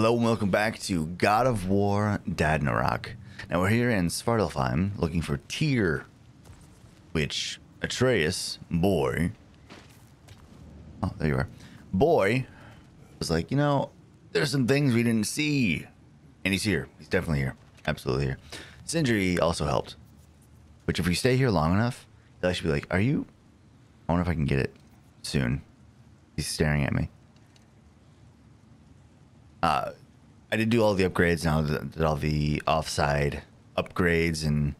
Hello and welcome back to God of War Ragnarok. Now we're here in Svartalfheim looking for Tyr, which Atreus, boy, oh there you are, boy, was like, you know, there's some things we didn't see, and he's here. He's definitely here, absolutely here. Sindri also helped, which if we stay here long enough, he'll actually be like, are you? I wonder if I can get it soon. He's staring at me. Uh, I did do all the upgrades now, did all the offside upgrades and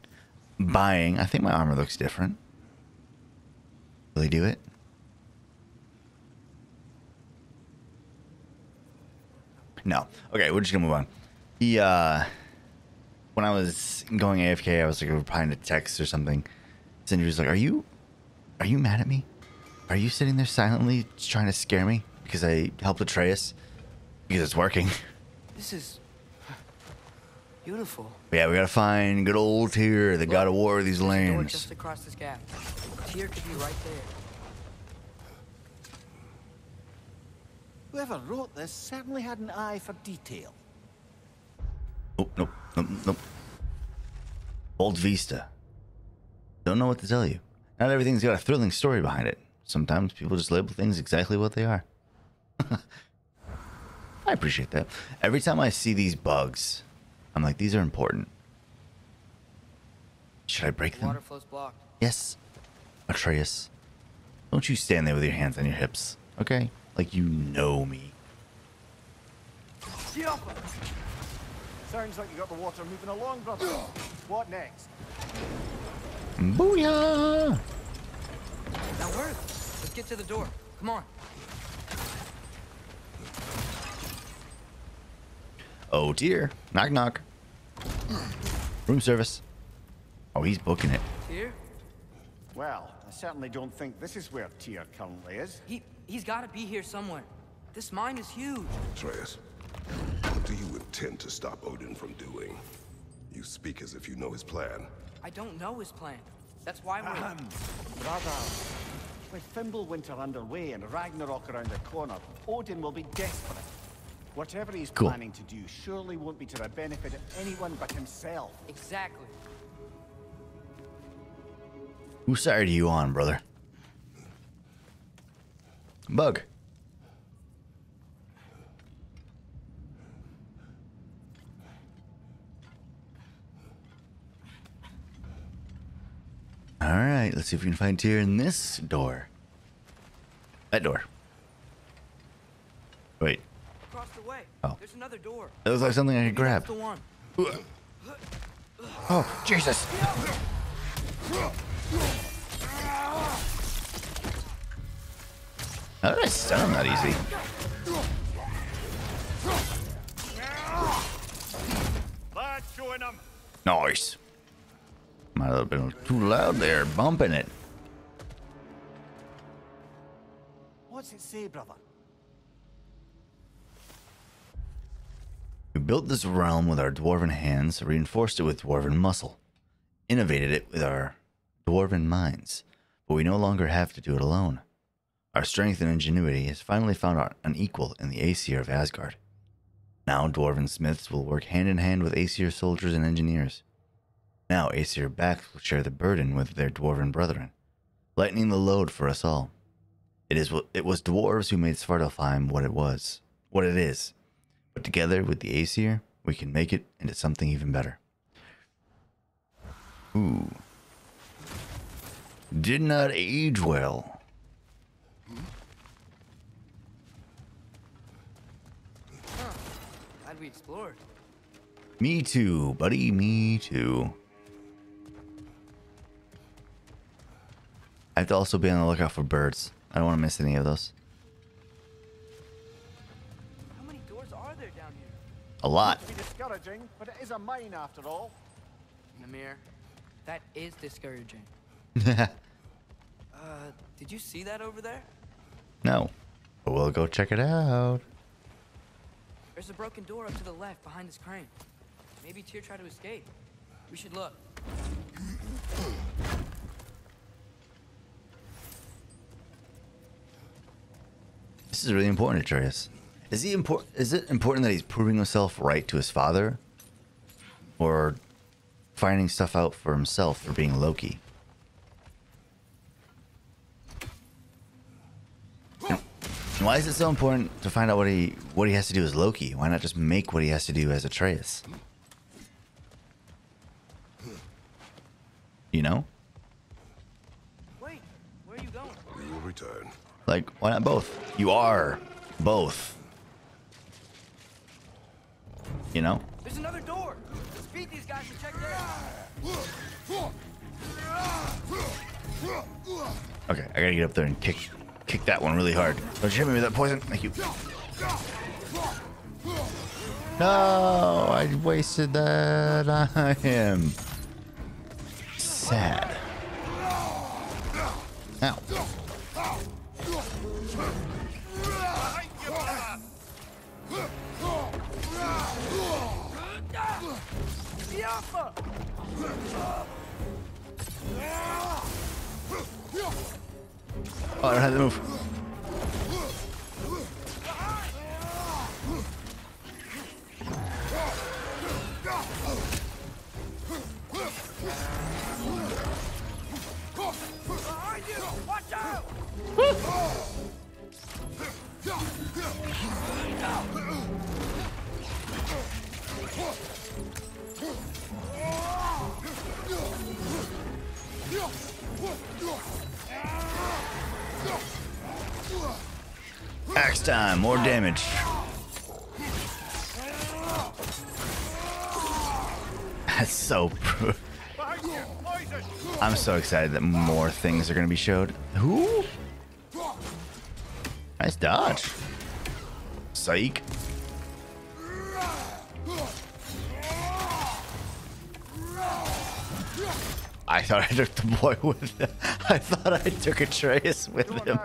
buying. I think my armor looks different. Will he do it? No. Okay, we're just gonna move on. He, uh, when I was going AFK, I was like replying to text or something. Sindri was like, "Are you, are you mad at me? Are you sitting there silently trying to scare me because I helped Atreus? Because it's working." This is beautiful. Yeah, we gotta find good old Tyr, the god of war of these There's a door lands. just across this gap. Tyr could be right there. Whoever wrote this certainly had an eye for detail. Oh, nope, nope, nope. Old Vista. Don't know what to tell you. Not everything's got a thrilling story behind it. Sometimes people just label things exactly what they are. I appreciate that. Every time I see these bugs, I'm like, these are important. Should I break them? Water flow's blocked. Yes. Atreus. Don't you stand there with your hands on your hips, okay? Like you know me. Sounds like you got the water moving along, brother. what next? Booyah! That worked. Let's get to the door. Come on. Oh dear. Knock knock. Room service. Oh, he's booking it. Tyr? Well, I certainly don't think this is where Tyr currently is. He he's got to be here somewhere. This mine is huge. Atreus, what do you intend to stop Odin from doing? You speak as if you know his plan. I don't know his plan. That's why we're. Ahem. Brother, with Fimbulwinter underway and Ragnarok around the corner, Odin will be desperate. Whatever he's Cool. planning to do surely won't be to the benefit of anyone but himself. Exactly. Whose side are you on, brother? Bug. All right, let's see if we can find Tyr in this door. That door. Wait, Across the way. Oh. There's another door. that looks like something I could grab. Oh, Jesus. How did I stun him that easy? Lad, showing him. Nice. Might have been too loud there, bumping it. What's it say, brother? We built this realm with our dwarven hands, reinforced it with dwarven muscle, innovated it with our dwarven minds, but we no longer have to do it alone. Our strength and ingenuity has finally found an equal in the Aesir of Asgard. Now, dwarven smiths will work hand in hand with Aesir soldiers and engineers. Now, Aesir backs will share the burden with their dwarven brethren, lightening the load for us all. It is it was dwarves who made Svartalfheim what it was, what it is. But together with the Aesir, we can make it into something even better. Ooh. Did not age well. Glad we explored. Me too, buddy. Me too. I have to also be on the lookout for birds. I don't want to miss any of those. A lot. To be discouraging, but it is a mine after all. Namir, that is discouraging. Uh, did you see that over there? no. But we'll go check it out. There's a broken door up to the left behind this crane. Maybe Tyr tried to escape. We should look. This is really important, Atreus. Is he important? Is it important that he's proving himself right to his father, or finding stuff out for himself for being Loki? And Why is it so important to find out what he what he has to do as Loki? Why not just make what he has to do as Atreus? You know, Wait, where are you going? We will return. like why not both? You are both. You know. There's another door. Let's beat these guys and check there. Okay, I gotta get up there and kick kick that one really hard. Don't you hit me with that poison? Thank you. No, I wasted that. I am sad. Ow. Oh, I don't have to move. Excited that more things are gonna be showed. Who? Nice dodge. Psych. I thought I took the boy with him. I thought I took Atreus with him.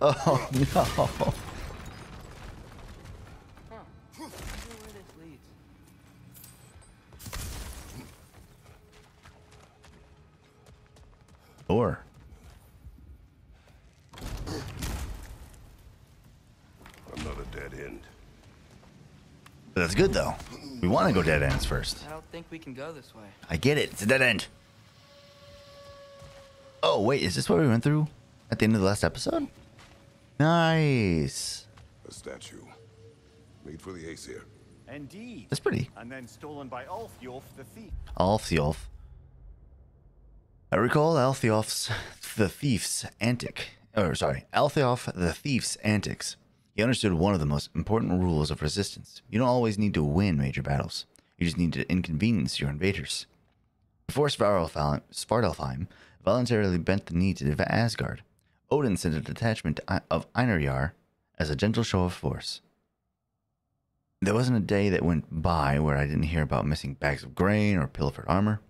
oh no. Want to go dead ends first. I don't think we can go this way. I get it. It's a dead end. Oh wait, is this what we went through at the end of the last episode? Nice. A statue. Made for the Aesir. Indeed. That's pretty. And then stolen by Ulfjolf the thief. Alftheolf. I recall Alftheolf's the thief's antic. Or sorry, Alftheolf the thief's antics. He understood one of the most important rules of resistance. You don't always need to win major battles. You just need to inconvenience your invaders. Before Svartalfheim, voluntarily bent the knee to Asgard, Odin sent a detachment of Einherjar as a gentle show of force. There wasn't a day that went by where I didn't hear about missing bags of grain or pilfered armor.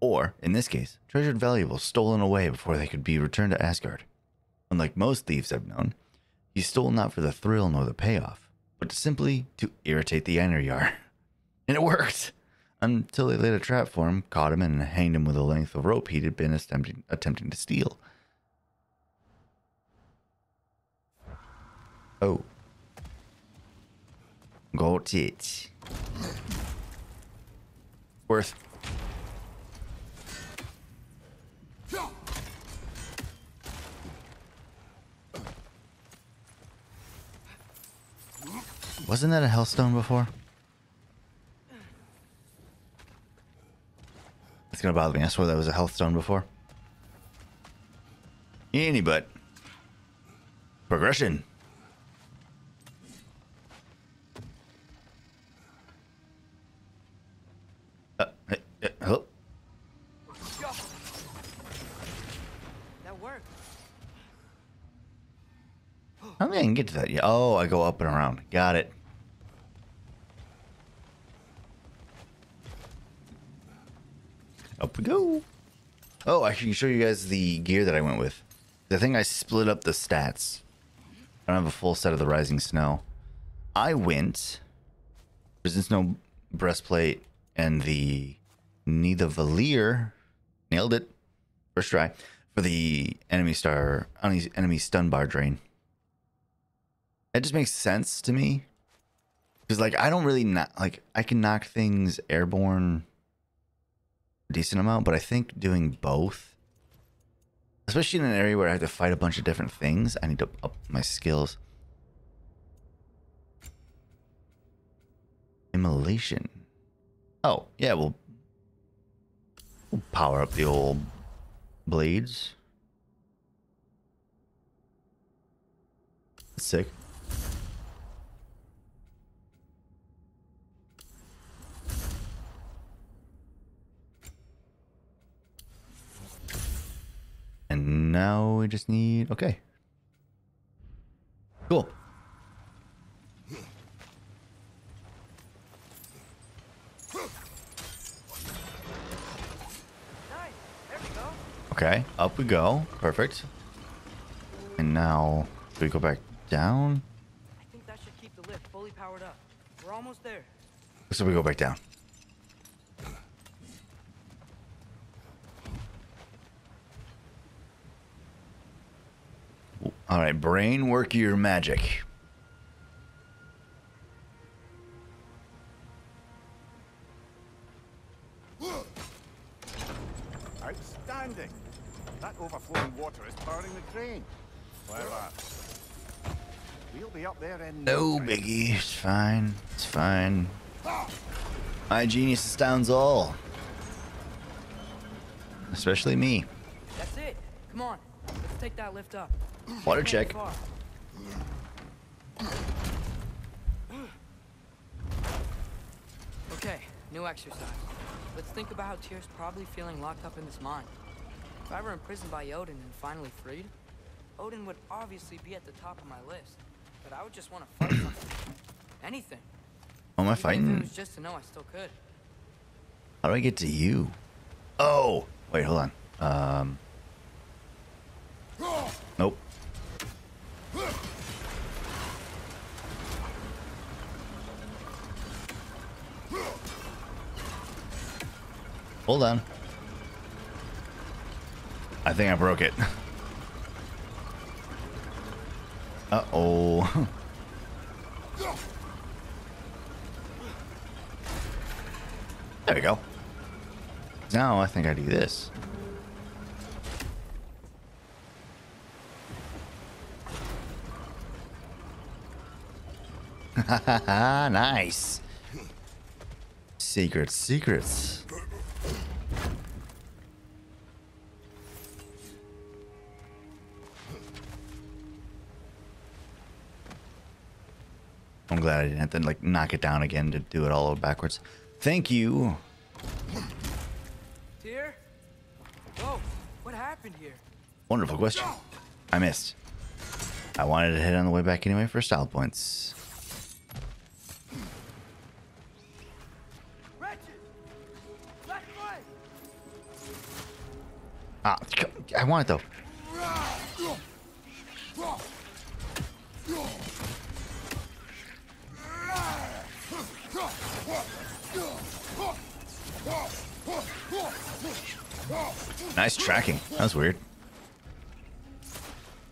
Or, in this case, treasured valuables stolen away before they could be returned to Asgard. Unlike most thieves I've known, he stole not for the thrill nor the payoff, but simply to irritate the Einherjar. And it worked! Until they laid a trap for him, caught him, and hanged him with a length of rope he'd been attempting, attempting to steal. Oh. Got it. Worth. Wasn't that a Hellstone before? It's gonna bother me. I swear that was a Healthstone before. Any but progression. I don't think I can get to that yet. Oh, I go up and around. Got it. Up we go. Oh, I can show you guys the gear that I went with. I think I split up the stats. I don't have a full set of the Rising Snow. I went Risen Snow breastplate and the Nidavellir. Nailed it. First try. For the enemy star, enemy stun bar drain. That just makes sense to me. Because like I don't really not like I can knock things airborne a decent amount, but I think doing both, especially in an area where I have to fight a bunch of different things, I need to up my skills. Immolation. Oh yeah, we'll, we'll power up the old blades. Sick. And now we just need okay. Cool. Nice. There we go. Okay, up we go. Perfect. And now do we go back down? I think that should keep the lift fully powered up. We're almost there. So we go back down. All right, brain, work your magic. Outstanding. That overflowing water is powering the crane. Clever. We'll be up there in No biggie. It's fine. It's fine. My genius astounds all. Especially me. That's it. Come on. Take that lift up. Water check. Okay, new exercise. Let's think about how Tyr's probably feeling locked up in this mine. If I were imprisoned by Odin and finally freed, Odin would obviously be at the top of my list. But I would just want to fight something. Anything. Oh, am I fighting? just to know I still could. How do I get to you? Oh, wait, hold on. Um. Nope. Hold on. I think I broke it. Uh oh. There we go. Now I think I do this. nice. Secrets, secrets. Glad I didn't have to like knock it down again to do it all over backwards. Thank you. Tyr? Whoa, what happened here? Wonderful question. I missed. I wanted to hit on the way back anyway for style points. Wretches! Left foot! Ah, I want it though. Tracking. That was weird.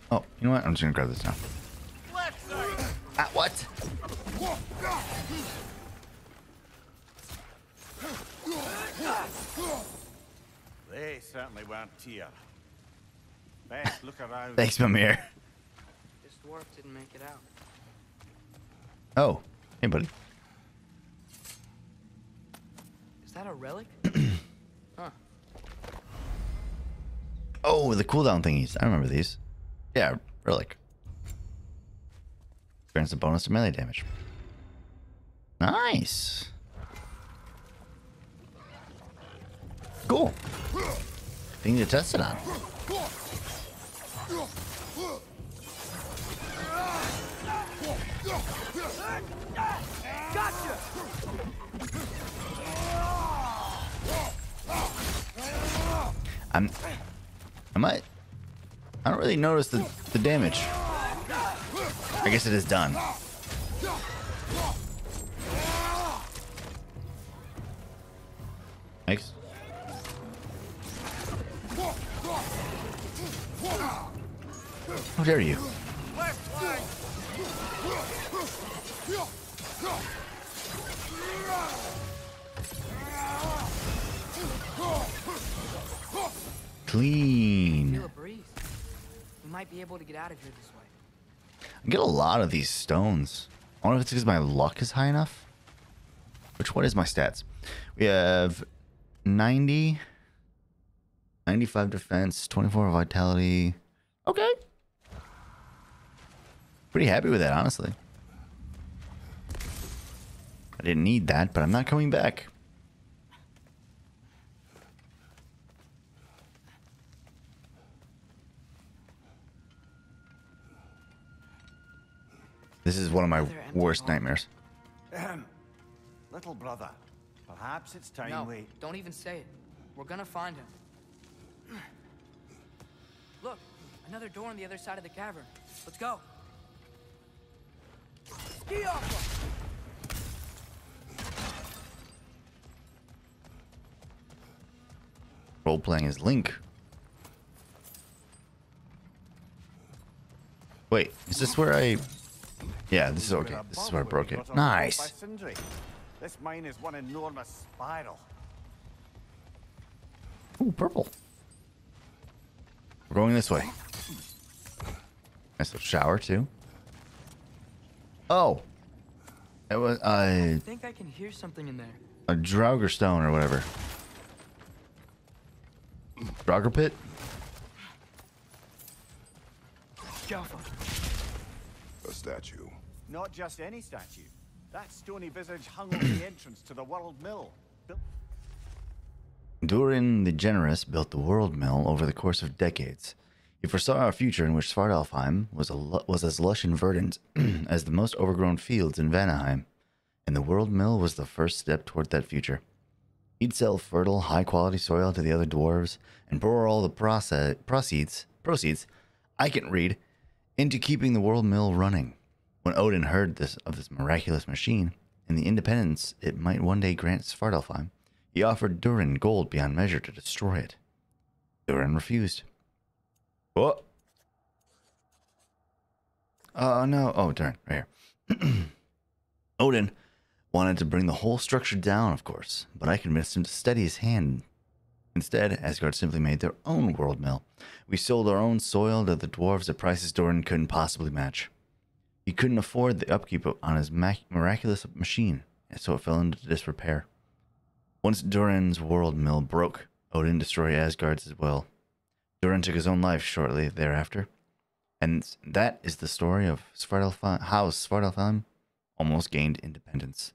Oh, you know what? I'm just gonna grab this now. Ah, what? They certainly weren't Tyr. Best look around. Thanks, Mimir. This dwarf didn't make it out. Oh, hey, buddy. Is that a relic? huh. Oh, the cooldown thingies. I remember these. Yeah, relic. Grants a bonus to melee damage. Nice. Cool. Thing to test it on. Gotcha! I'm. I might. I don't really notice the, the damage. I guess it is done. Thanks. How dare you? Clean. Feel a breeze. We might be able to get out of here this way. I get a lot of these stones. I wonder if it's because my luck is high enough. Which what is my stats? We have 90, 95 defense, 24 vitality. Okay. Pretty happy with that, honestly. I didn't need that, but I'm not coming back. This is one of my worst hall. nightmares. Ahem. Little brother, perhaps it's time No, we... don't even say it. We're gonna find him. Look, another door on the other side of the cavern. Let's go. Ski off! Role playing as Link. Wait, is this where I? Yeah, this is okay. This is where I broke it. Nice. by Sindri. This mine is one enormous spiral. Ooh, purple. We're going this way. Nice little shower too. Oh, it was uh, I think I can hear something in there. a Draugr stone or whatever. Draugr pit. Jaffa. A statue. Not just any statue. That stony visage hung over the entrance to the World Mill. Built Durin the Generous built the World Mill over the course of decades. He foresaw a future in which Svartalfheim was, a was as lush and verdant as the most overgrown fields in Vanaheim, and the World Mill was the first step toward that future. He'd sell fertile, high-quality soil to the other dwarves and pour all the process, proceeds, proceeds, I can read, into keeping the World Mill running. When Odin heard this of this miraculous machine and the independence it might one day grant Svartalfheim, he offered Durin gold beyond measure to destroy it. Durin refused. Oh. Oh no. Oh, Durin, right here. Odin wanted to bring the whole structure down, of course, but I convinced him to steady his hand. Instead, Asgard simply made their own world mill. We sold our own soil to the dwarves at prices Durin couldn't possibly match. He couldn't afford the upkeep on his miraculous machine, and so it fell into disrepair. Once Durin's world mill broke, Odin destroyed Asgard's as well. Durin took his own life shortly thereafter, and that is the story of Svartalfheim, how Svartalfheim almost gained independence.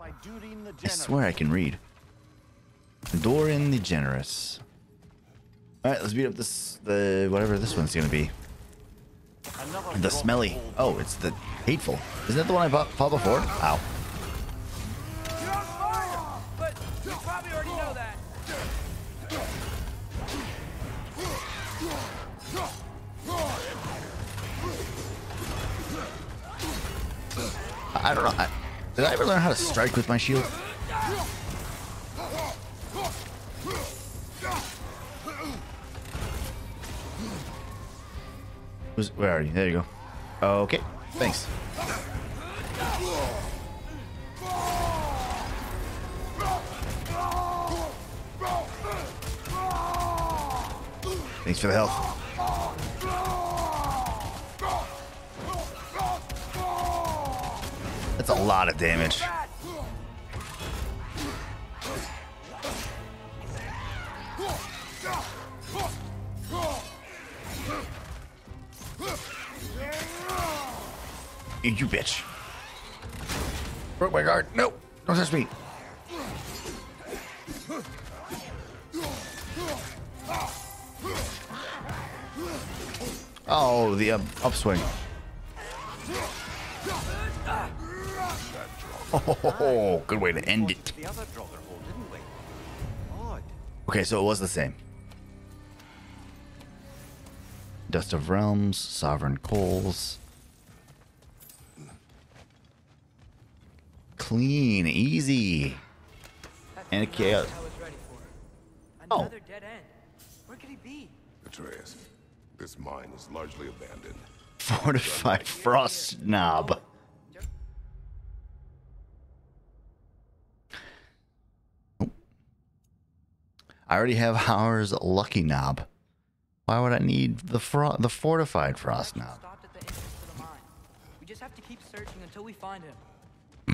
I swear I can read. Durin the Generous. All right, let's beat up this the whatever this one's gonna be. The smelly. Oh, it's the hateful. Isn't that the one I bought, fought before? Ow. I don't know. Did I ever learn how to strike with my shield? Who's, where are you? There you go. Okay, thanks. Thanks for the health. That's a lot of damage. You, bitch. Broke my guard. Nope. Don't touch me. Oh, the um, upswing. Oh, good way to end it. Okay, so it was the same. Dust of Realms, Sovereign Coals. Clean, easy. And a chaos. I was ready for. Oh. Another dead end. Where could he be? Atreus, this mine is largely abandoned. Fortified frost knob. I already have ours lucky knob. Why would I need the fro- the fortified frost knob? Stopped at the entrance to the mine. We just have to keep searching until we find him.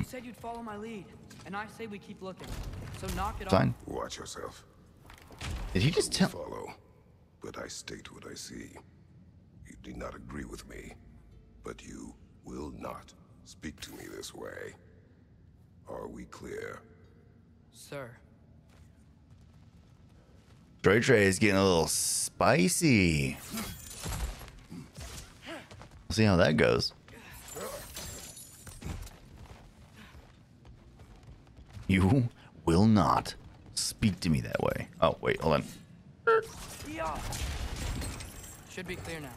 You said you'd follow my lead, and I say we keep looking. So knock it Fine. Watch yourself. Did he just tell? Follow. But I state what I see. You do not agree with me. But you will not speak to me this way. Are we clear? sir. Trey Trey is getting a little spicy. We'll see how that goes. You will not speak to me that way. Oh, wait, hold on. Should be clear now.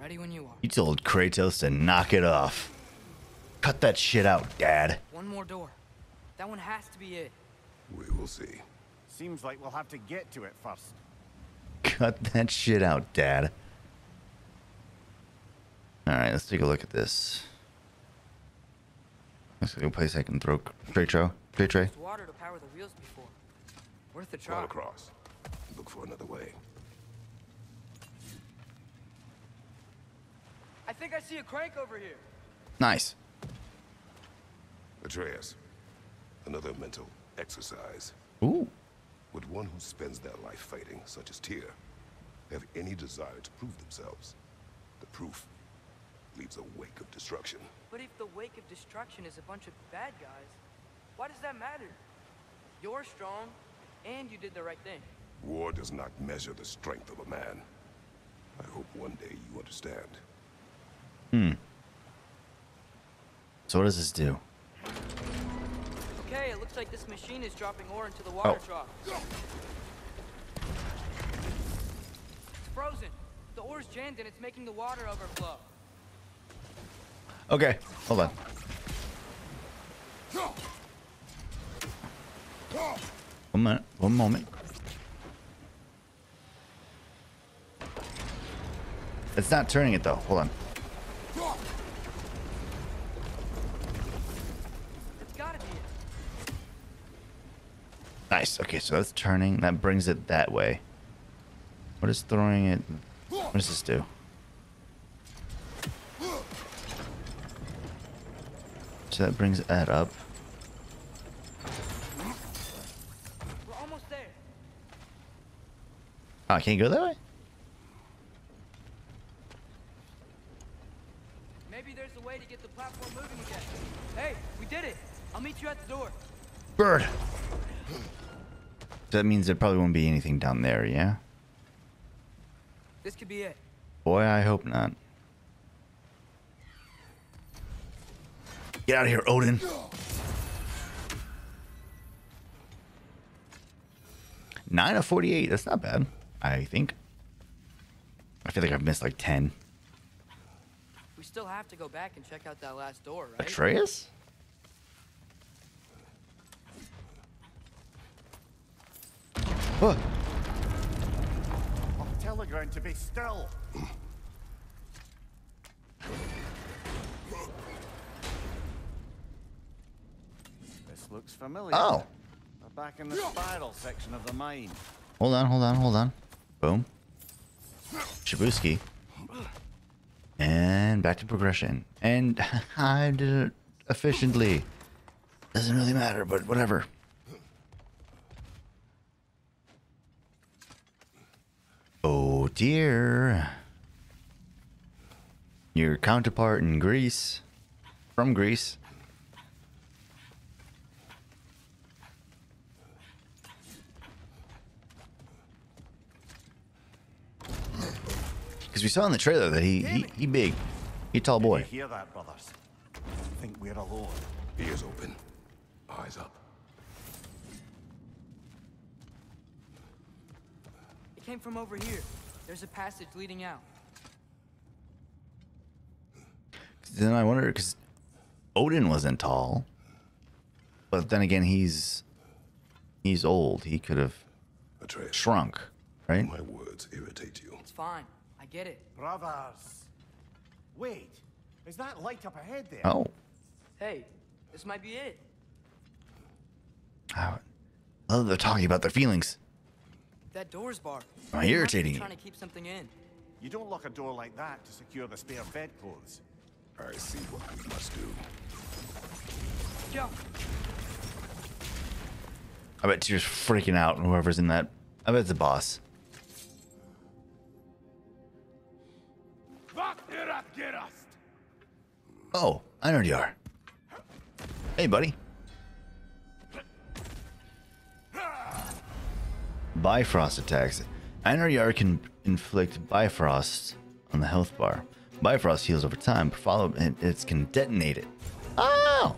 Ready when you are. You told Kratos to knock it off. Cut that shit out, Dad. One more door. That one has to be it. We will see. Seems like we'll have to get to it first. Cut that shit out, Dad. Alright, let's take a look at this. Looks like a place I can throw Trey Tro. Trey Trey. Used water to power the wheels before. Worth a Fall try. across. Look for another way. I think I see a crank over here. Nice. Atreus, another mental exercise. Ooh. Would one who spends their life fighting, such as Tyr, have any desire to prove themselves? The proof leaves a wake of destruction. But if the wake of destruction is a bunch of bad guys, why does that matter? You're strong, and you did the right thing. War does not measure the strength of a man. I hope one day you understand. Hmm. So what does this do? Okay, it looks like this machine is dropping ore into the water Oh. trough. It's frozen. The ore's jammed and it's making the water overflow. Okay, hold on. One minute. One moment. It's not turning it though. Hold on. It's gotta be it. Nice. Okay, so that's turning. That brings it that way. What is throwing it? What does this do? So that brings that up. We're almost there. Oh, I can't go that way? Maybe there's a way to get the platform moving again. Hey, we did it. I'll meet you at the door. Bird. That means there probably won't be anything down there, yeah? This could be it. Boy, I hope not. Get out of here, Odin. Nine of forty-eight. That's not bad. I think. I feel like I've missed like ten. We still have to go back and check out that last door, right? Atreus? Oh, I'll tell the ground to be still. looks familiar. oh. We're back in the spiral section of the mine. Hold on, hold on, hold on. Boom. Shabuski. And back to progression. And I did it efficiently. Doesn't really matter, but whatever. Oh dear. Your counterpart in Greece. From Greece. Because we saw in the trailer that he, he, he big. He tall Did you hear that, brothers? I think we're alone. Ears open. Eyes up. It came from over here. There's a passage leading out. Then I wonder because Odin wasn't tall, but then again he's he's old. He could have shrunk. right? My words irritate you. It's fine. I get it. Brothers. Wait, is that light up ahead there? Oh, Hey, this might be it. oh. Oh, they're talking about their feelings. That door's barred. Am I They must be irritating? Trying to keep something in. You don't lock a door like that to secure the spare bedclothes. I see what we must do. Yo, I bet Tyr's freaking out. Whoever's in that, I bet it's the boss. Oh, I know you are. Hey, buddy. Bifrost attacks. Einar can inflict Bifrost on the health bar. Bifrost heals over time, but follow it, it can detonate it. Oh!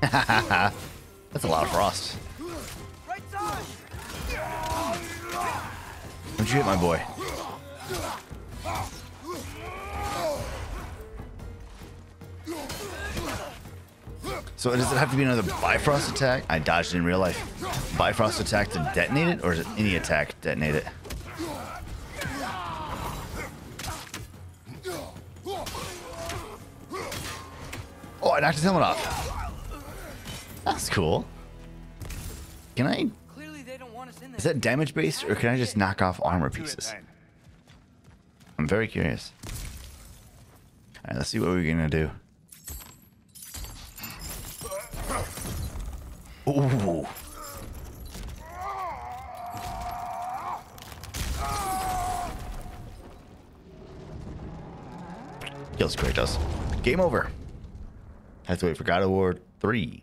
That's a lot of frost. Don't you hit my boy? So does it have to be another Bifrost attack? I dodged in real life. Bifrost attack to detonate it, or is it any attack detonate it? Oh, I knocked his helmet off. That's cool. Can I? Clearly they don't want us in there. Is that damage based, or can I just knock off armor pieces? I'm very curious. All right, let's see what we're gonna do. Ooh. Kills Kratos. Game over. Have to wait for God of War 3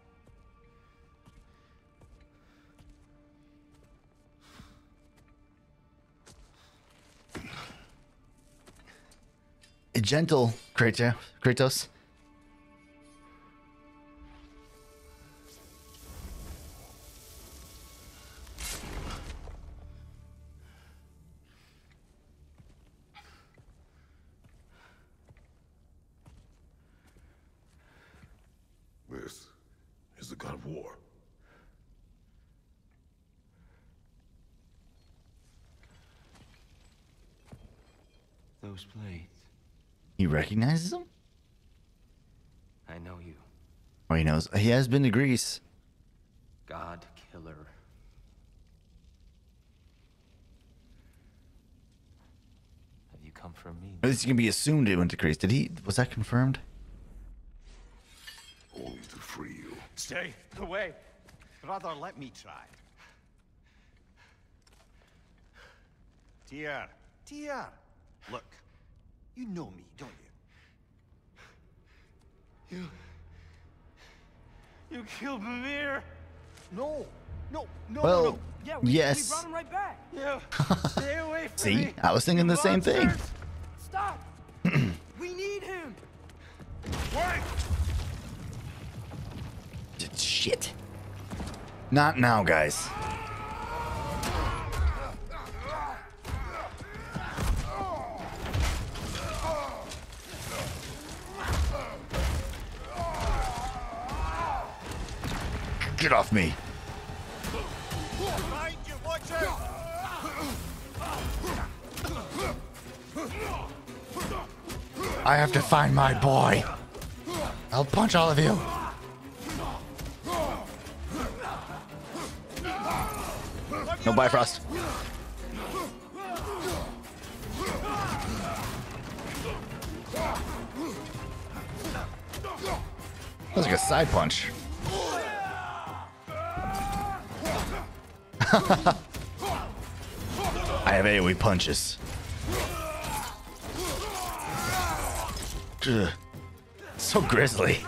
Gentle Kratos. Recognizes him? I know you. Oh, he knows. He has been to Greece. God killer. Have you come for me? This least he can be assumed he went to Greece. Did he? Was that confirmed? Only to free you. Stay away. Brother, let me try. Dear, dear. Look, you know me, don't you? You You killed Mimir! No, no, no, Well, no, no. Yeah, we, yes. we brought him right back. Yeah! Stay away from See, me! I was thinking the same thing. Stop! we need him! Wait! Shit. Not now, guys. Get off me. Behind you, watch out! I have to find my boy. I'll punch all of you. No Bifrost. That was like a side punch. I have AoE punches. Ugh. So grisly.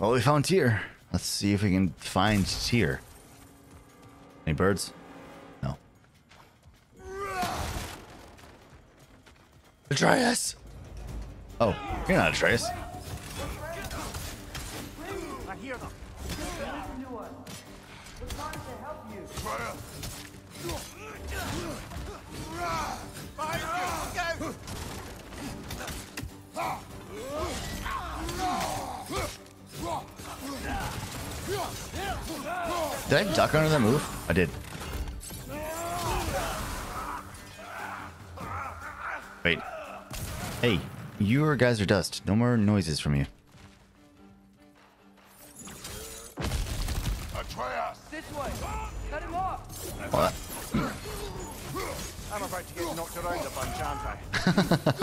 Well, we found Tyr. Let's see if we can find Tyr. Any birds? No. Atreus! Oh, you're not Atreus. Did I duck under that move? I did. Wait. Hey, your guys are dust. No more noises from you. This way! Cut him off! What? I'm about to get knocked around a bunch, aren't I?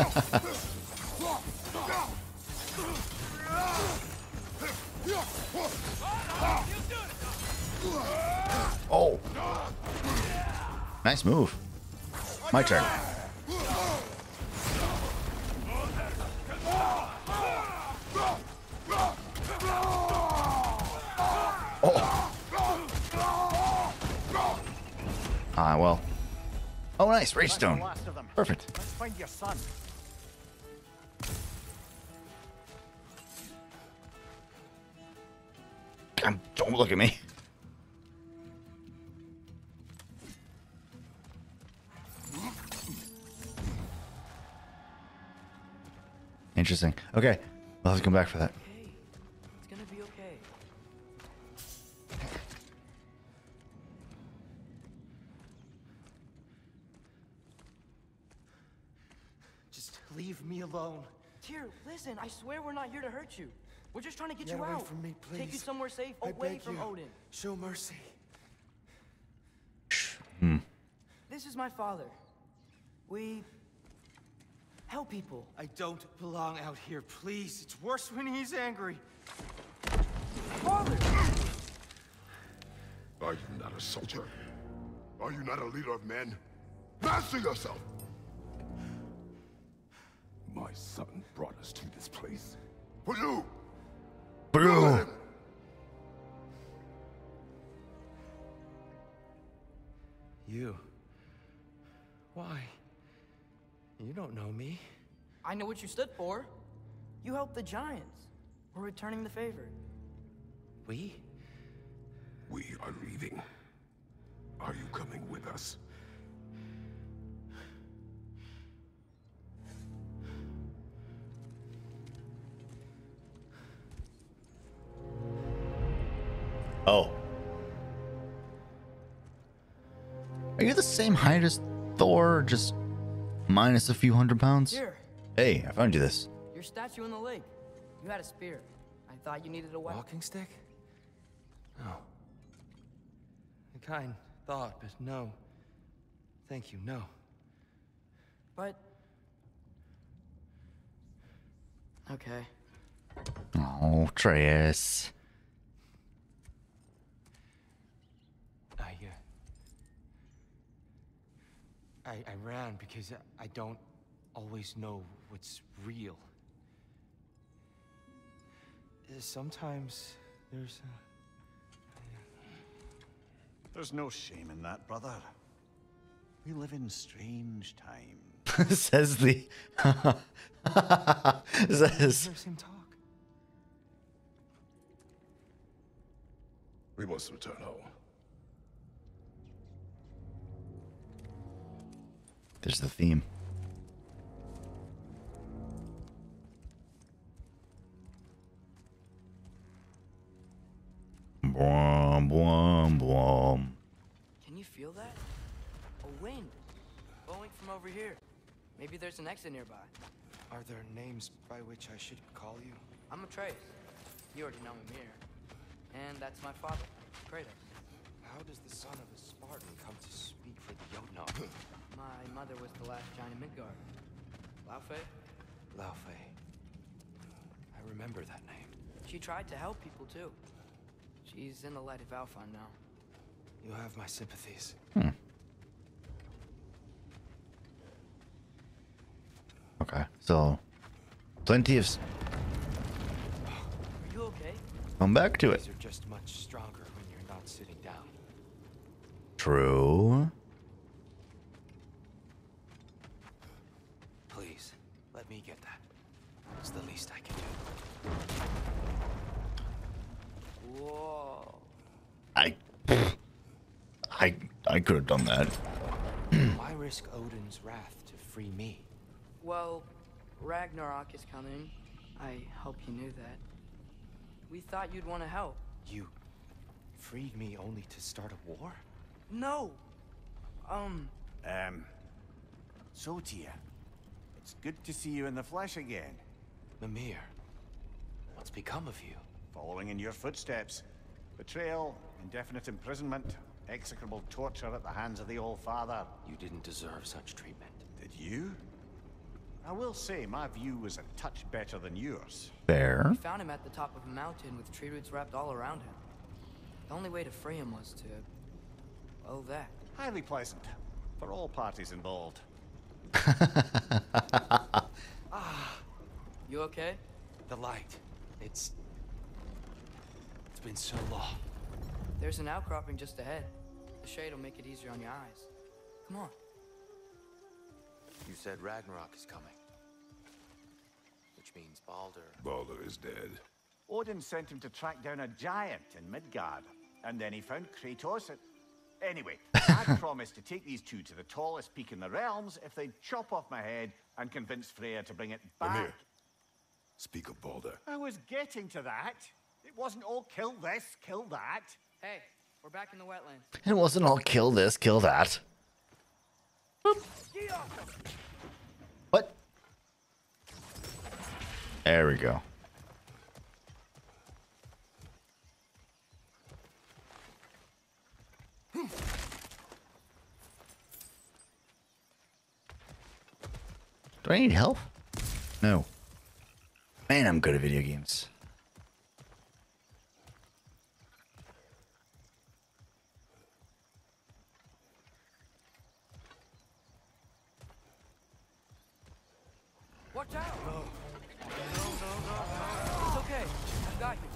Nice move. My turn. Oh. Ah, well. Oh, nice. Rage stone. last of them. Perfect. Let's find your son. God, don't look at me. Interesting. Okay, I'll have to come back for that. It's gonna be okay. Just leave me alone. Tyr, listen, I swear we're not here to hurt you. We're just trying to get, Get you away out. from me, Take you somewhere safe, I away beg from you. Odin. Show mercy. Hmm. This is my father. We help people. I don't belong out here, please. It's worse when he's angry. Father! Are you not a soldier? Are you not a leader of men? Master yourself! My son brought us to this place. For you! Boo! Let him! You. Why? You don't know me. I know what you stood for. You helped the Giants. We're returning the favor. We? We are leaving. Are you coming with us? Oh. Are you the same height as Thor, just minus a few hundred pounds? Here, Hey, I found you this. your statue in the lake. You had a spear. I thought you needed a weapon. Walking stick? No. A kind thought, but no. Thank you, no. But... Okay. Oh, Atreus. I, uh, I, I ran because I, I don't always know what's real. Sometimes there's. Uh, There's no shame in that, brother. We live in strange times. Says the. Says. him talk. We must return home. There's the theme. Boom, boom, boom. Can you feel that? A wind. Blowing from over here. Maybe there's an exit nearby. Are there names by which I should call you? I'm Atreus. You already know him here. And that's my father. Kratos. How does the son of a Spartan come to speak for the Jotnar? My mother was the last giant in Midgard. Laufey? Laufey. I remember that name. She tried to help people too. She's in the light of Alphon now. You have my sympathies. Hmm. Okay, so plenty of. s- Are you okay? Come back to it. These are just much stronger when you're not sitting down. True. Please, let me get that. It's the least I can do. Whoa. I. I I could have done that. Why risk Odin's wrath to free me? Well, Ragnarok is coming. I hope you knew that. We thought you'd want to help. You freed me only to start a war? No. Um, Um, so Tyr, it's good to see you in the flesh again. Mimir, what's become of you? Following in your footsteps. Betrayal, indefinite imprisonment, execrable torture at the hands of the Allfather. You didn't deserve such treatment. Did you? I will say, my view was a touch better than yours. Fair. we found him at the top of a mountain with tree roots wrapped all around him. The only way to free him was to... Oh, that. Highly pleasant, for all parties involved. ah, You okay? The light. It's. It's been so long. There's an outcropping just ahead. The shade will make it easier on your eyes. Come on. You said Ragnarok is coming. Which means Baldur. Baldur is dead. Odin sent him to track down a giant in Midgard, and then he found Kratos. At... Anyway, I promised to take these two to the tallest peak in the realms if they'd chop off my head and convince Freya to bring it back. Mimir, speak of Baldur. I was getting to that. It wasn't all kill this, kill that. Hey, we're back in the wetlands. It wasn't all kill this, kill that. What? There we go. Do I need help? No. Man, I'm good at video games. Watch out! No. No, no, no, It's okay. I've got you.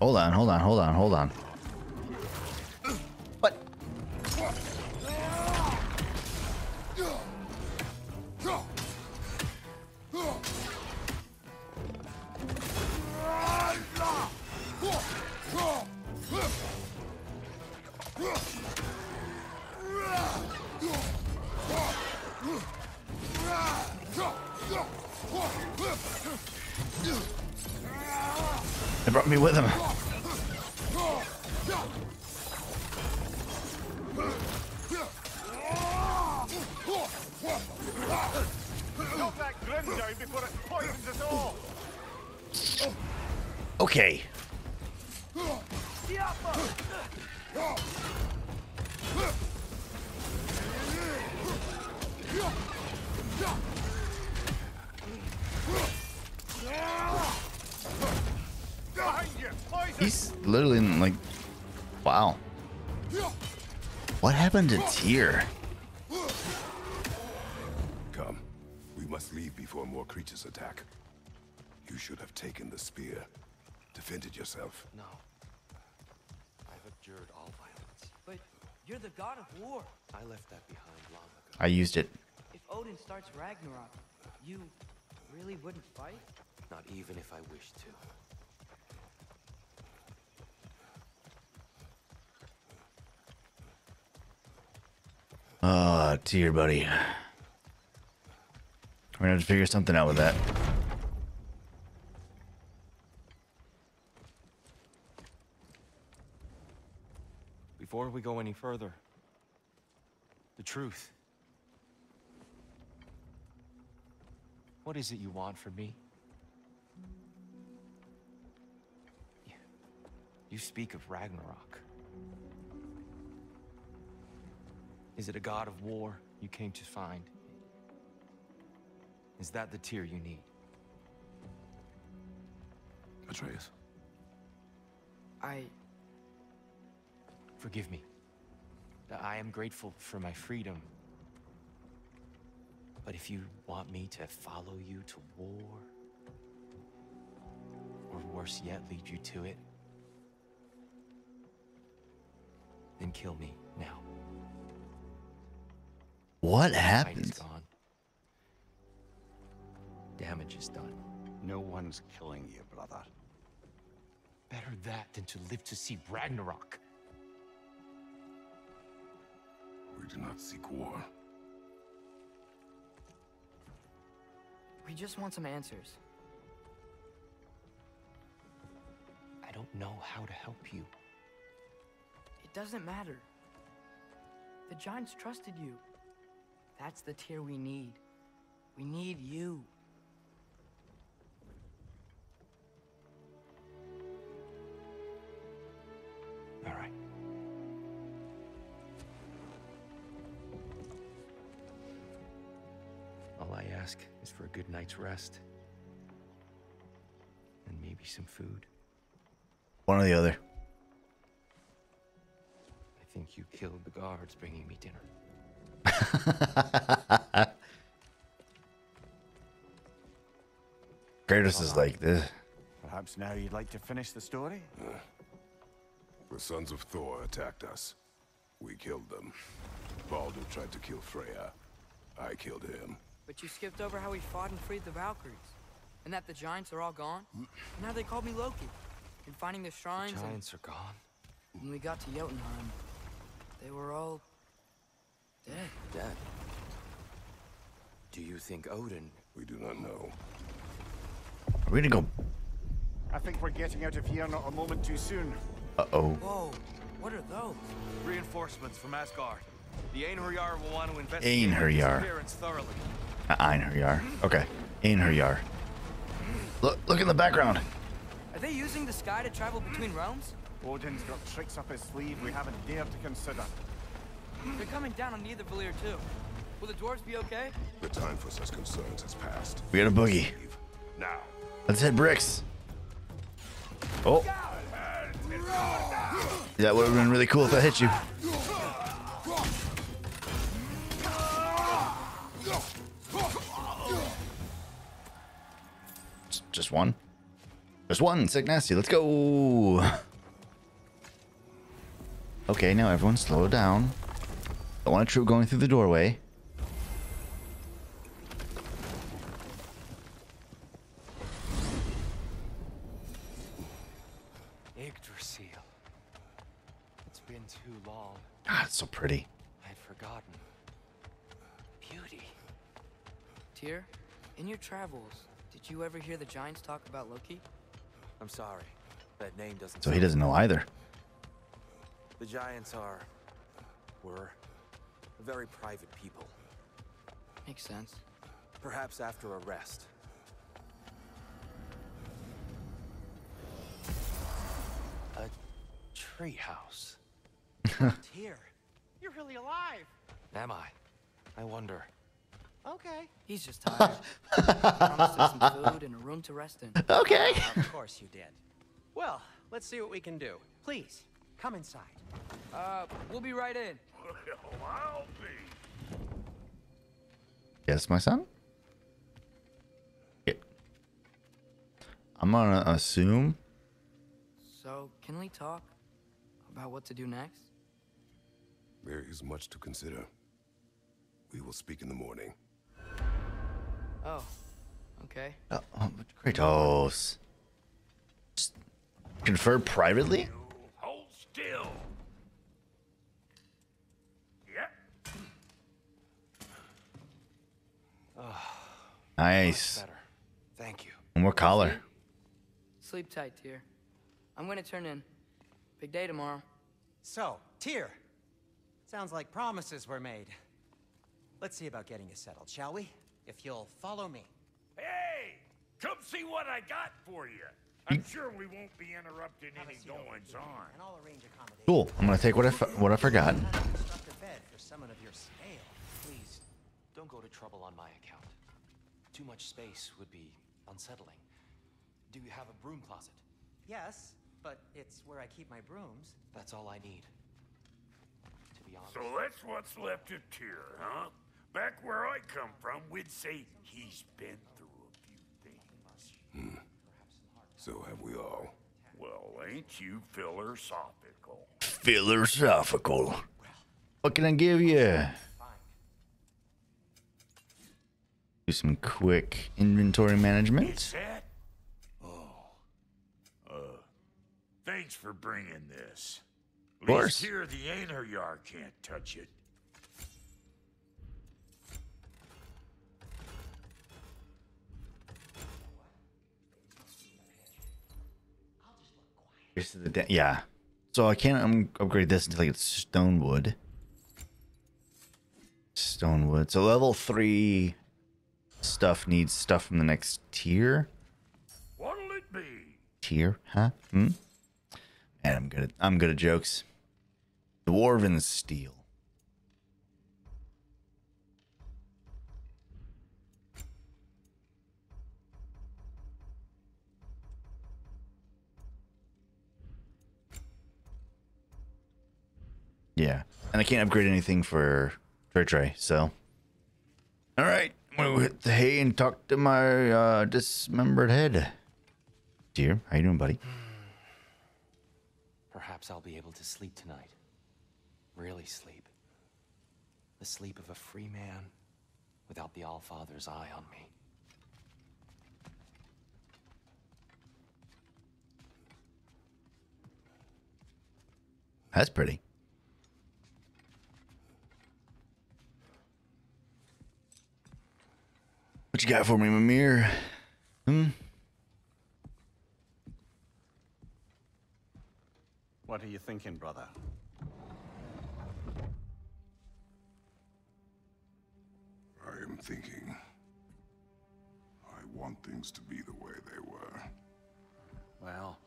Hold on, hold on, hold on, hold on. They brought me with them. Knock He's literally like, wow. What happened to Tyr? Come. We must leave before more creatures attack. You should have taken the spear. Defended yourself. No. I've abjured all violence. But you're the god of war. I left that behind long ago. I used it. If Odin starts Ragnarok, you really wouldn't fight? Not even if I wished to. Oh, dear, buddy. We're gonna have to figure something out with that. Before we go any further, the truth. What is it you want from me? You- You speak of Ragnarok. Is it a god of war you came to find? Is that the Tyr you need? Atreus, I. Forgive me. I am grateful for my freedom. But if you want me to follow you to war, or worse yet, lead you to it, then kill me now. What Fight happened? gone. Damage is done. No one's killing you, brother. Better that than to live to see Ragnarok. we do not seek war. We just want some answers. I don't know how to help you. It doesn't matter. The Giants trusted you. That's the Tyr we need. We need you. All right. All I ask is for a good night's rest. And maybe some food. One or the other. I think you killed the guards bringing me dinner. Kratos is like this. Perhaps now you'd like to finish the story? The sons of Thor attacked us. We killed them. Baldur tried to kill Freya. I killed him. But you skipped over how we fought and freed the Valkyries. And that the Giants are all gone. And now they called me Loki. And finding the shrines. and Giants are gone. when we got to Jotunheim, they were all dead. Dead. Do you think Odin? We do not know. Are we gonna go? I think we're getting out of here not a moment too soon. Uh oh. Whoa, what are those? Reinforcements from Asgard. The Einherjar will want to investigate Einherjar. his appearance thoroughly. Uh, Einherjar. Okay. Einherjar. Look! Look in the background. Are they using the sky to travel between realms? Odin's got tricks up his sleeve we haven't dared to consider. They're coming down on Nidavellir too. Will the dwarves be okay? The time for such concerns has passed. We got a boogie. Now. Let's hit bricks. Oh. That would have been really cool if I hit you. Just- Just one. Just one. Sick nasty. Let's go. Okay, now everyone slow down. Don't want a troop going through the doorway. Yggdrasil. It's been too long. Ah, it's so pretty. I'd forgotten. Beauty. Tyr, in your travels, did you ever hear the Giants talk about Loki? I'm sorry. That name doesn't So he doesn't know either. The Giants are... were... very private people. Makes sense. Perhaps after a rest. A treehouse. Here. You're really alive. Am I? I wonder. Okay. He's just tired. Promised us some food and a room to rest in. Okay. Of course you did. Well, let's see what we can do. Please, come inside. Uh, we'll be right in. Yes, my son? Yeah. I'm gonna assume. So, can we talk about what to do next? There is much to consider. We will speak in the morning. Oh, okay. Uh, oh, Kratos. Just confer privately? Hold still. Yep. Nice. Thank you. One more collar. Sleep tight, Tyr. I'm gonna turn in. Big day tomorrow. So, Tyr. Sounds like promises were made. Let's see about getting you settled, shall we? If you'll follow me. Hey, come see what I got for you. I'm sure we won't be interrupting any goings on. And I'll arrange accommodation. Cool. I'm gonna take what I f- what I forgot. Kind of construct a bed for someone of your scale. Please, don't go to trouble on my account. Too much space would be unsettling. Do you have a broom closet? Yes, but it's where I keep my brooms. That's all I need. To be honest. So that's what's left of Tyr, huh? Back where I come from, we'd say he's been through a few things. Hmm. So have we all. Well, ain't you philosophical? Philosophical. What can I give you? Do some quick inventory management. Oh. Uh, thanks for bringing this. Of course. Least here the Einherjar can't touch it. Yeah. So I can't um, upgrade this until I get stonewood. Stonewood. So level three stuff needs stuff from the next tier. What'll it be? Tier, huh? Hmm. Man, I'm good. At, I'm good at jokes. Dwarven steel. Yeah, and I can't upgrade anything for Trey Trey. So, all right, I'm gonna hit the hay and talk to my uh, dismembered head. Dear, how you doing, buddy? Perhaps I'll be able to sleep tonight. Really sleep. The sleep of a free man without the Allfather's eye on me. That's pretty. What you got for me, Mimir? Hmm? What are you thinking, brother? I am thinking. I want things to be the way they were. Well,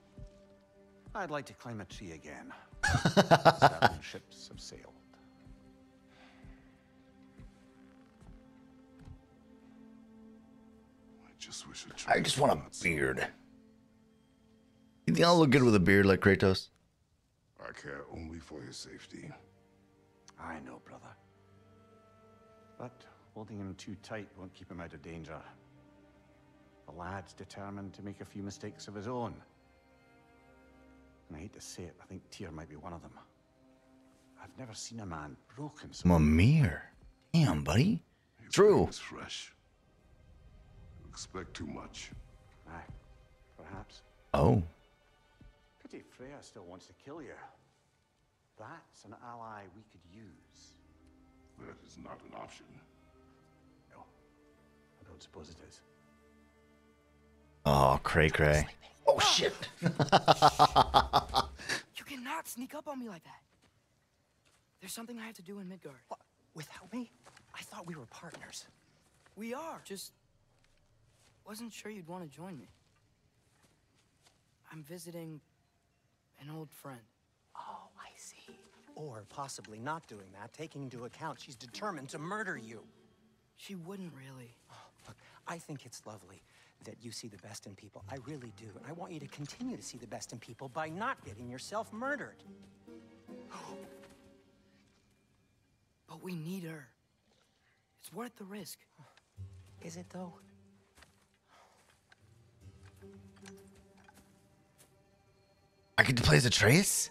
I'd like to climb a tree again. Seven ships have sailed. Just wish a I just want a beard. You think I'll look good with a beard like Kratos? I care only for your safety. I know, brother. But holding him too tight won't keep him out of danger. The lad's determined to make a few mistakes of his own. And I hate to say it, I think Tyr might be one of them. I've never seen a man broken so Mimir. Damn, buddy. His True. brain's fresh. You expect too much. Aye, perhaps. Oh. Pity Freya still wants to kill you. That's an ally we could use. That is not an option. No, I don't suppose it is. Oh, cray cray. Oh, shit. You cannot sneak up on me like that. There's something I have to do in Midgard. What? Without me? I thought we were partners. We are. Just wasn't sure you'd want to join me. I'm visiting an old friend. Oh, I see. Or possibly not doing that, taking into account she's determined to murder you. She wouldn't really. Oh, Look, I think it's lovely that you see the best in people. I really do. And I want you to continue to see the best in people by not getting yourself murdered. But we need her. It's worth the risk. Is it, though? I get to play as Atreus?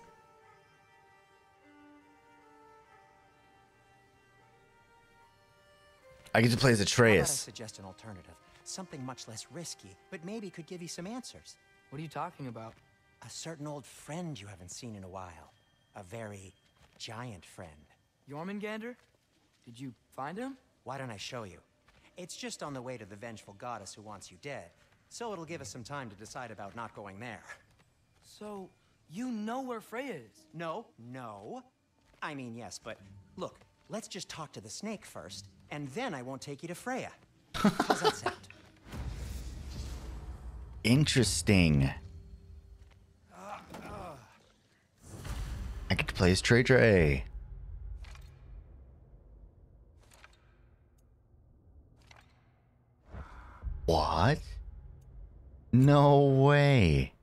I get to play as How about I suggest an alternative? Something much less risky, but maybe could give you some answers. What are you talking about? A certain old friend you haven't seen in a while. A very giant friend. Jormungandr? Did you find him? Why don't I show you? It's just on the way to the vengeful goddess who wants you dead. So it'll give us some time to decide about not going there. So, you know where Freya is? No, no. I mean, yes, but look, let's just talk to the snake first, and then I won't take you to Freya. How's that sound? Interesting. I get to play as Trey Trey. What? No way.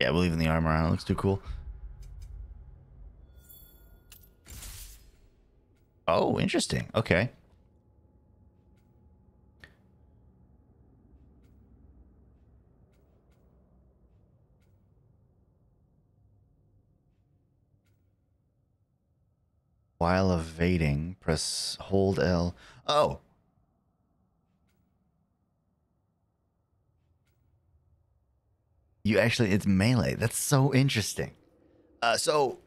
Yeah, believe in the armor on it. Looks too cool. Oh, interesting. Okay. While evading, press hold L. Oh. You actually, it's melee. That's so interesting. Uh, so,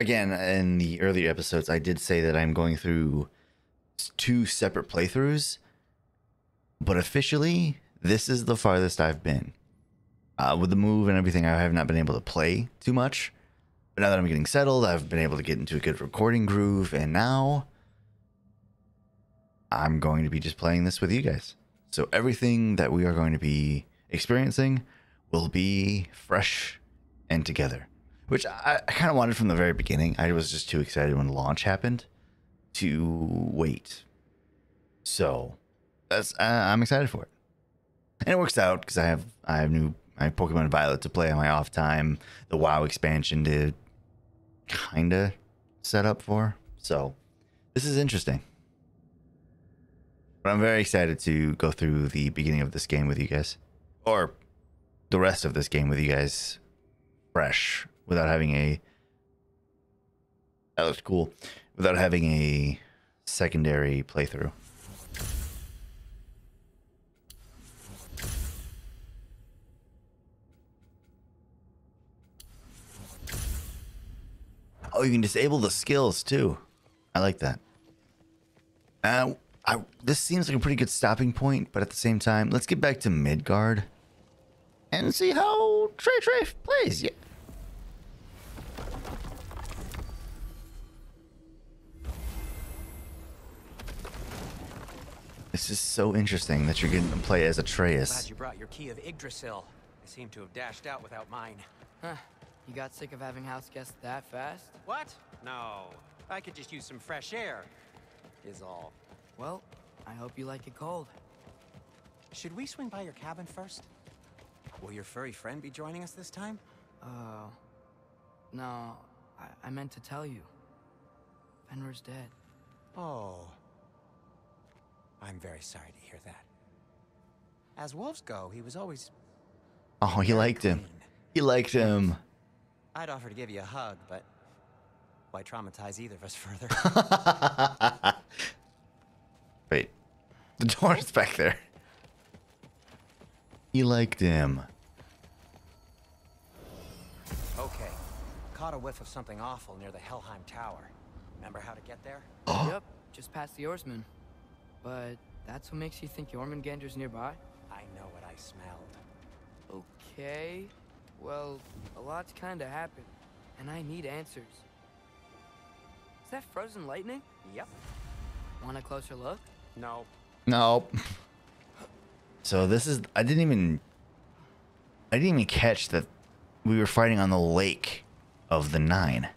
again, in the earlier episodes, I did say that I'm going through two separate playthroughs, but officially, this is the farthest I've been. Uh, with the move and everything, I have not been able to play too much. But now that I'm getting settled, I've been able to get into a good recording groove, and now I'm going to be just playing this with you guys. So everything that we are going to be experiencing will be fresh and together, which I, I kind of wanted from the very beginning. I was just too excited when launch happened to wait. So that's uh, I'm excited for it, and it works out because I have I have new I have Pokemon Violet to play on my off time, the WoW expansion to kind of set up for. So this is interesting. But I'm very excited to go through the beginning of this game with you guys, or the rest of this game with you guys, fresh, without having a. That looks cool, without having a secondary playthrough. Oh, you can disable the skills too. I like that. Uh, I, this seems like a pretty good stopping point, but at the same time, let's get back to Midgard and see how Trey Trey plays. Yeah. This is so interesting that you're getting to play as Atreus. Glad Atreus. you brought your key of Yggdrasil. I seem to have dashed out without mine. Huh. You got sick of having house guests that fast? What? No. I could just use some fresh air. Is all. Well, I hope you like it cold. Should we swing by your cabin first? Will your furry friend be joining us this time? Uh, no, I, I meant to tell you. Fenrir's dead. Oh. I'm very sorry to hear that. As wolves go, he was always. Oh, he liked him. He liked him. I'd offer to give you a hug, but why traumatize either of us further? Wait, the door's back there. He liked him. okay. Caught a whiff of something awful near the Helheim Tower. Remember how to get there? Yep, just past the Oarsman. But that's what makes you think Jormungandr's nearby? I know what I smelled. Okay. Well, a lot's kinda happened, and I need answers. Is that frozen lightning? Yep. Want a closer look? No. Nope. So this is I didn't even I didn't even catch that we were fighting on the lake of the nine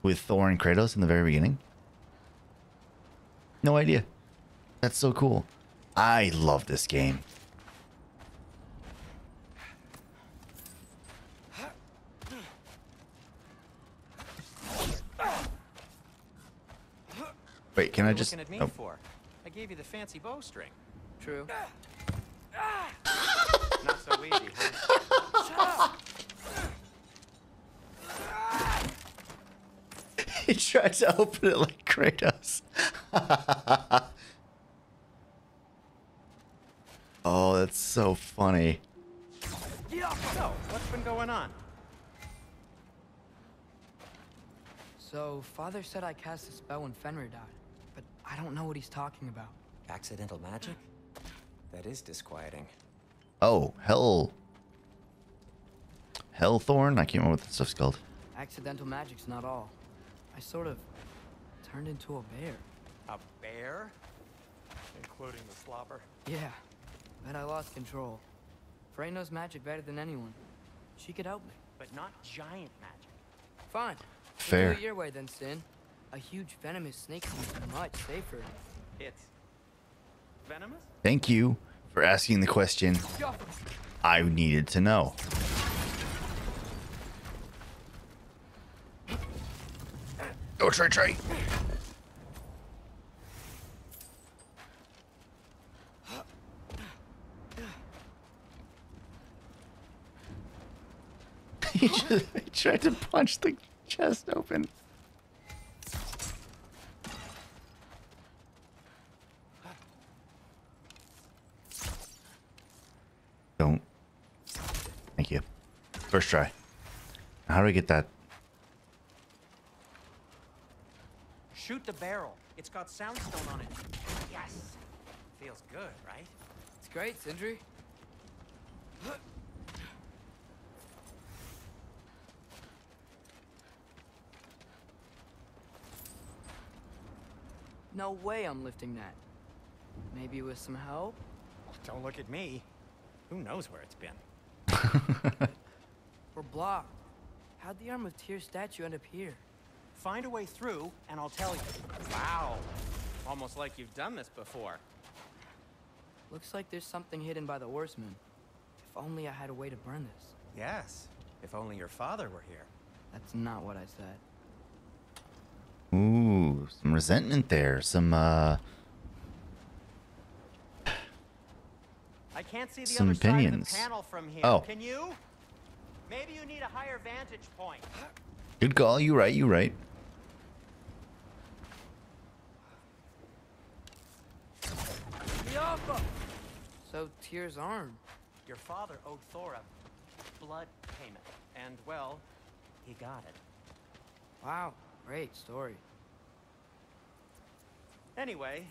with Thor and Kratos in the very beginning. No idea. That's so cool. I love this game. Wait, can I What are you just? at me oh. for? I gave you the fancy bowstring. True. Not so easy, huh? he tried to open it like Kratos. oh, that's so funny. So, what's been going on? So, Father said I cast a spell when Fenrir died, but I don't know what he's talking about. Accidental magic? That is disquieting. Oh, Hell. Hellthorn? I can't remember what that stuff's called. Accidental magic's not all. I sort of turned into a bear. A bear? Including the slobber? Yeah, but I lost control. Frey knows magic better than anyone. She could help me. But not giant magic. Fine. We'll Fair. do it your way then, Sin. A huge venomous snake seems much safer. It's venomous? Thank you for asking the question I needed to know. Go, Trey Trey. he just he tried to punch the chest open. Don't. Thank you. First try. How do I get that? Shoot the barrel. It's got soundstone on it. Yes. Feels good, right? It's great, Sindri. No way I'm lifting that. Maybe with some help? Don't look at me. Who knows where it's been? We're blocked. How'd the Arm of Tyr statue end up here? Find a way through, and I'll tell you. Wow. Almost like you've done this before. Looks like there's something hidden by the Horsemen. If only I had a way to burn this. Yes. If only your father were here. That's not what I said. Ooh, some resentment there. Some uh I can't see the Some other side of opinions. the panel from here. Oh. Can you? Maybe you need a higher vantage point. good call. You right. You right. So Tyr's arm. Your father owed Thor a blood payment, and well, he got it. Wow, great story. Anyway,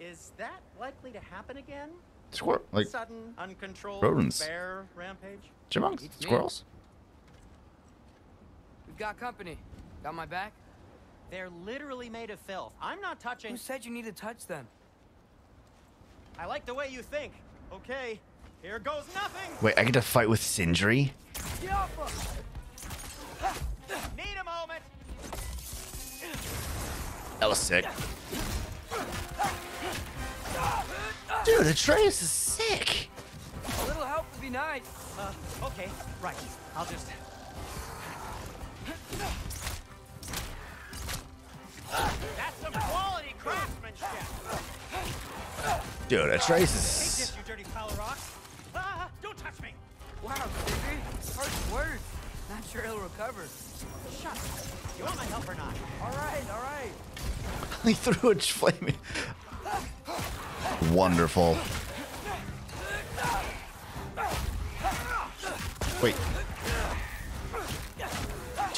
is that likely to happen again? Squirrel like Sudden, uncontrolled rodents. bear rampage? chipmunks, Beats me. squirrels. We've got company. Got my back? They're literally made of filth. I'm not touching. Who said you need to touch them? I like the way you think. Okay, here goes nothing. Wait, I get to fight with Sindri. Yoppa! Need a moment. That was sick. Dude, Atreus is sick. A little help would be nice. Uh, okay, right. I'll just. That's some quality craftsmanship. Dude, Atreus Take is. this, you dirty pile of rocks. Ah, don't touch me. Wow, Sindri. First word. Not sure he'll recover. Shut. up. You want my help or not? All right, all right. he threw a flaming. Wonderful. Wait.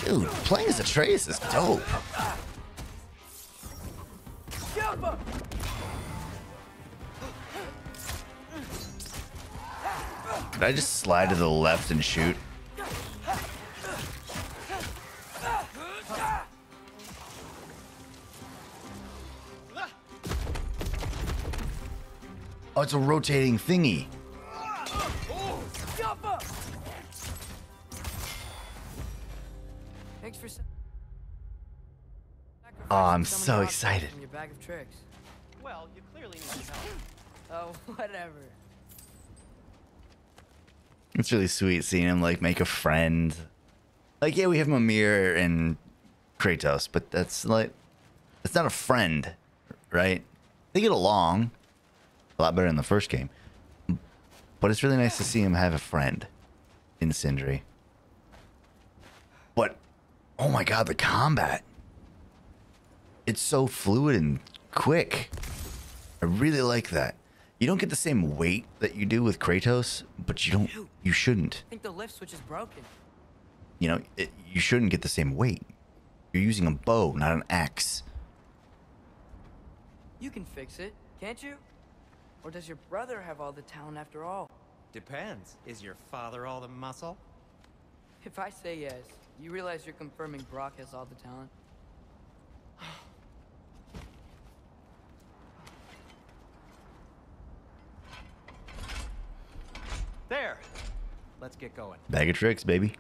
Dude, playing as Atreus is dope. Could I just slide to the left and shoot? Oh, it's a rotating thingy. I'm sacrificing some of so excited. Your bag of tricks. Well, you clearly need help. Oh, whatever. It's really sweet seeing him like make a friend. Like, yeah, we have Mimir and Kratos, but that's like, that's not a friend, right? They get along a lot better in the first game, but it's really nice to see him have a friend in Sindri. But, oh my god, the combat! It's so fluid and quick. I really like that. You don't get the same weight that you do with Kratos, but you don't. You shouldn't. I think the lift switch is broken. You know, it, you shouldn't get the same weight. You're using a bow, not an axe. You can fix it, can't you? Or does your brother have all the talent after all? Depends. Is your father all the muscle? If I say yes, you realize you're confirming Brok has all the talent? There. Let's get going. Bag of tricks, baby.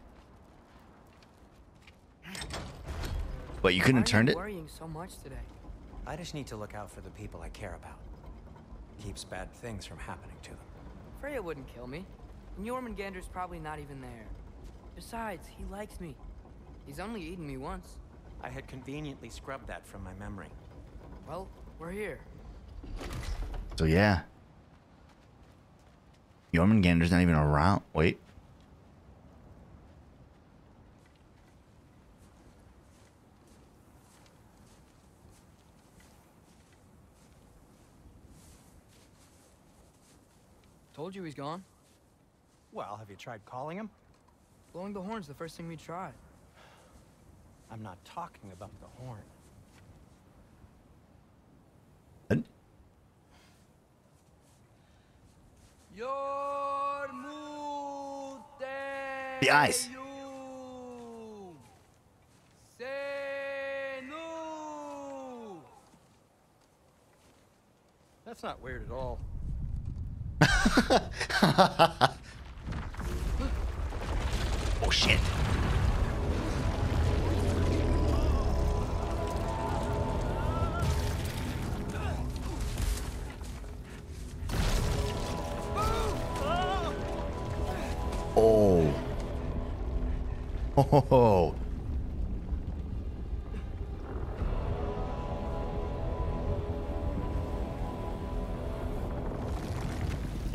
But you couldn't Why have are turned you it? worrying so much today? I just need to look out for the people I care about. Keeps bad things from happening to them. Freya wouldn't kill me. And Jormungandr's probably not even there. Besides, he likes me. He's only eaten me once. I had conveniently scrubbed that from my memory. Well, we're here. So yeah. Jormungandr's not even around. Wait. Told you he's gone. Well, have you tried calling him? Blowing the horn's the first thing we tried. I'm not talking about the horn. The eyes. That's not weird at all. Oh shit.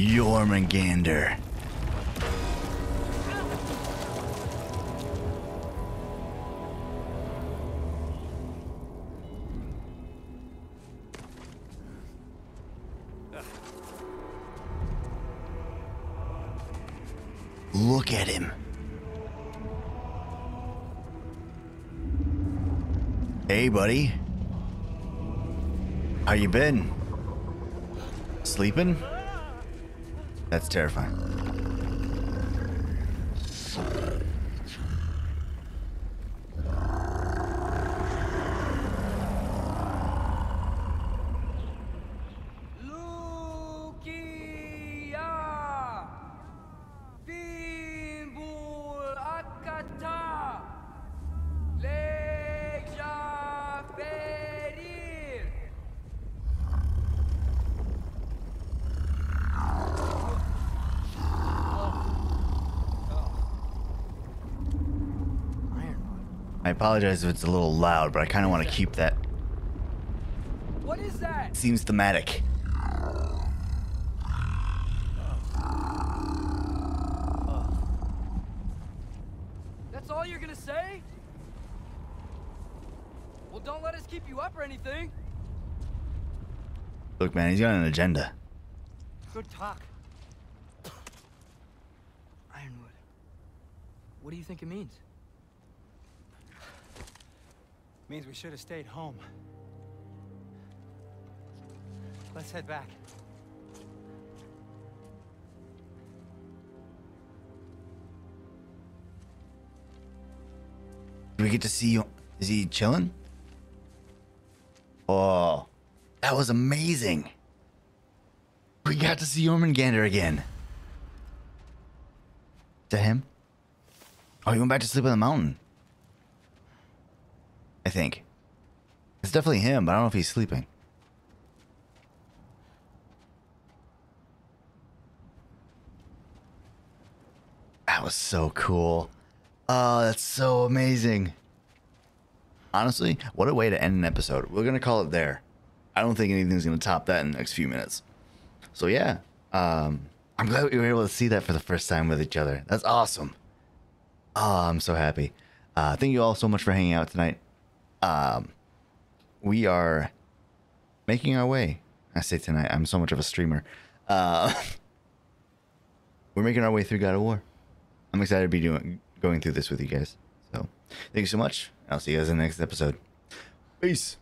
Jormungandr. Look at him. Hey, buddy. How you been? Sleeping? That's terrifying. I apologize if it's a little loud, but I kind of want to keep that. What is that? Seems thematic. That's all you're gonna say? Well, don't let us keep you up or anything. Look, man, he's got an agenda. Good talk. Ironwood. What do you think it means? Means we should have stayed home. Let's head back. Do we get to see you? Is he chilling? Oh, that was amazing. We got to see Jormungandr again. Is that him? Oh, he went back to sleep on the mountain. I think. It's definitely him, but I don't know if he's sleeping. That was so cool. Oh, that's so amazing. Honestly, what a way to end an episode. We're gonna call it there. I don't think anything's gonna top that in the next few minutes. So yeah, um, I'm glad we were able to see that for the first time with each other. That's awesome. Oh, I'm so happy. Uh, thank you all so much for hanging out tonight. Um, we are making our way. I say tonight. I'm so much of a streamer. Uh, we're making our way through God of War. I'm excited to be doing going through this with you guys. So, thank you so much. I'll see you guys in the next episode. Peace.